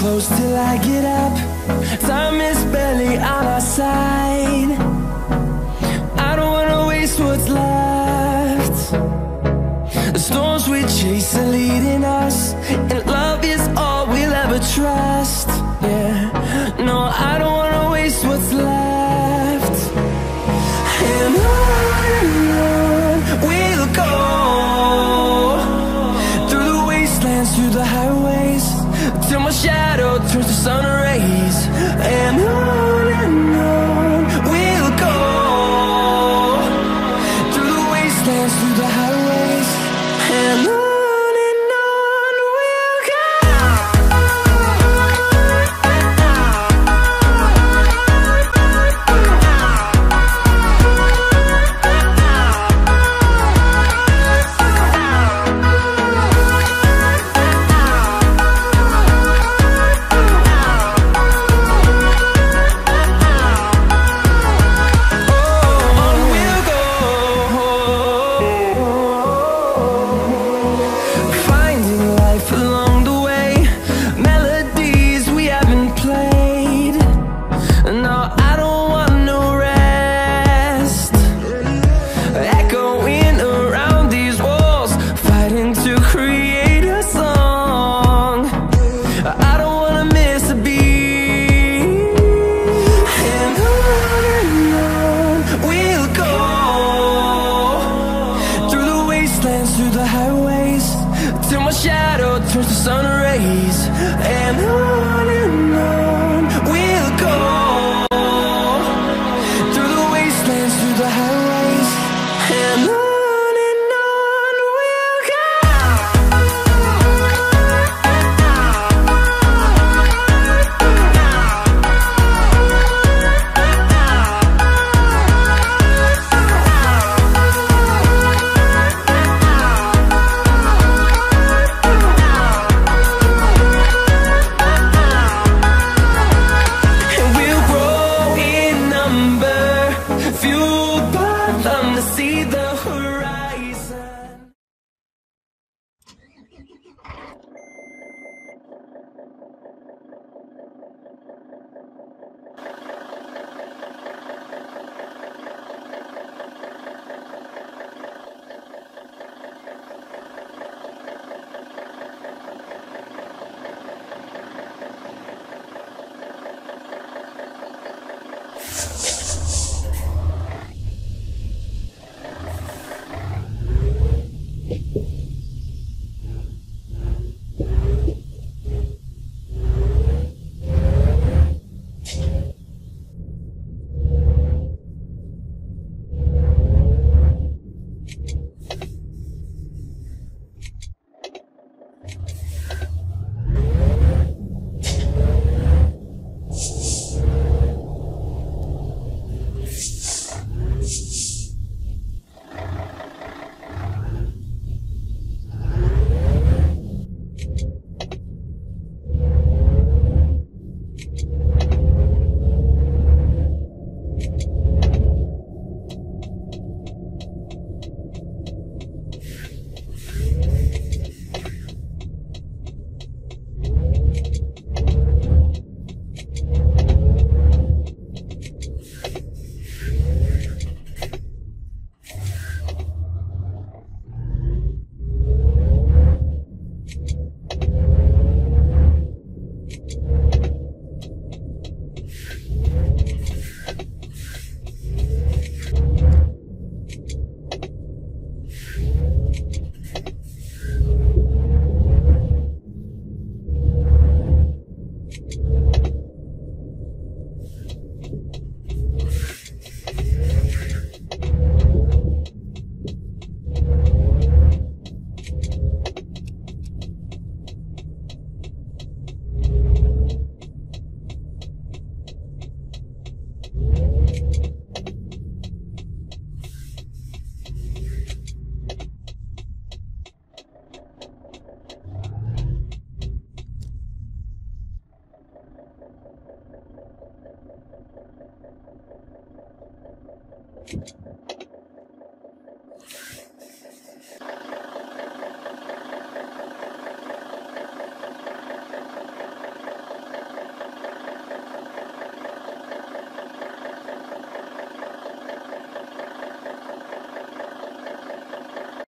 close till I get up. And see